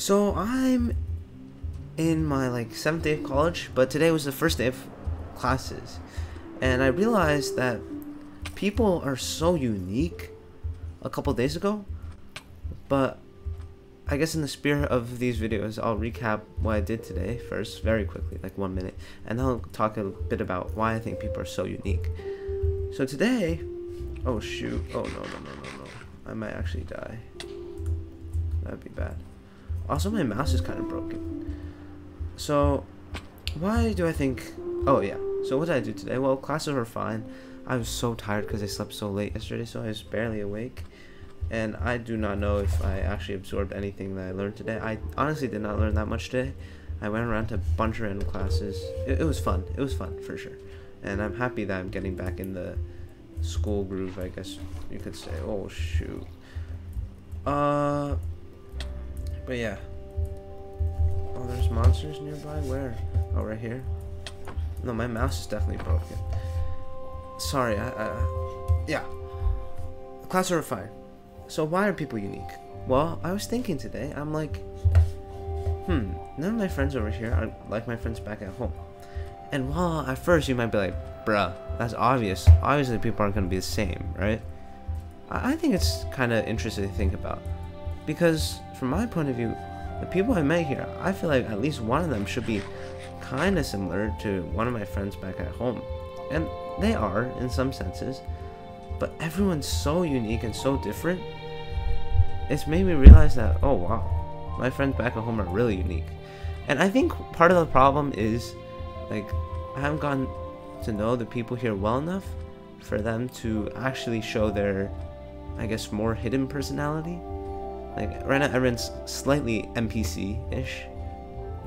So I'm in my like seventh day of college, but today was the first day of classes, and I realized that people are so unique. A couple days ago, but I guess in the spirit of these videos, I'll recap what I did today first, very quickly, like one minute, and then I'll talk a bit about why I think people are so unique. So today, oh shoot, oh no no no no no, I might actually die. That'd be bad. Also, my mouse is kind of broken. So, why do I think? Oh yeah. So what did I do today? Well, classes were fine. I was so tired because I slept so late yesterday, so I was barely awake. And I do not know if I actually absorbed anything that I learned today. I honestly did not learn that much today. I went around to a bunch of random classes. It, it was fun. It was fun for sure. And I'm happy that I'm getting back in the school groove, I guess you could say. Oh shoot. Uh but yeah. Oh, there's monsters nearby? Where? Oh, right here? No, my mouse is definitely broken. Sorry, I, I yeah. Class are fine. So why are people unique? Well, I was thinking today, I'm like, hmm, none of my friends over here are like my friends back at home. And while at first you might be like, bruh, that's obvious. Obviously people aren't going to be the same, right? I, I think it's kind of interesting to think about. Because from my point of view, the people I met here, I feel like at least one of them should be kind of similar to one of my friends back at home. And they are, in some senses. But everyone's so unique and so different. It's made me realize that, oh wow, my friends back at home are really unique. And I think part of the problem is, like, I haven't gotten to know the people here well enough for them to actually show their, I guess, more hidden personality. Like right now, everyone's slightly NPC-ish,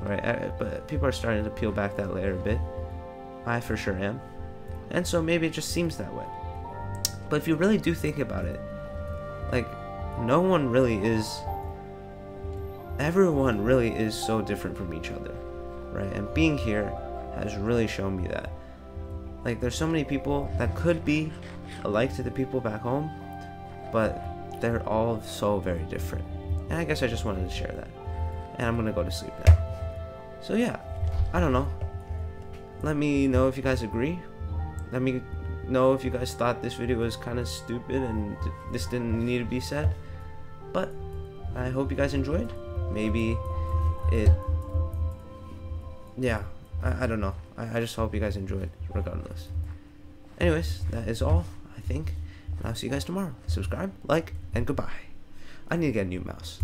right? But people are starting to peel back that layer a bit. I for sure am, and so maybe it just seems that way. But if you really do think about it, like no one really is. Everyone really is so different from each other, right? And being here has really shown me that. Like there's so many people that could be alike to the people back home, but they're all so very different. And I guess I just wanted to share that. And I'm gonna go to sleep now. So yeah, I don't know. Let me know if you guys agree. Let me know if you guys thought this video was kind of stupid and this didn't need to be said. But I hope you guys enjoyed. Maybe it. Yeah, I, I don't know. I, I just hope you guys enjoyed regardless. Anyways, that is all, I think. And I'll see you guys tomorrow. Subscribe, like, and goodbye. I need to get a new mouse.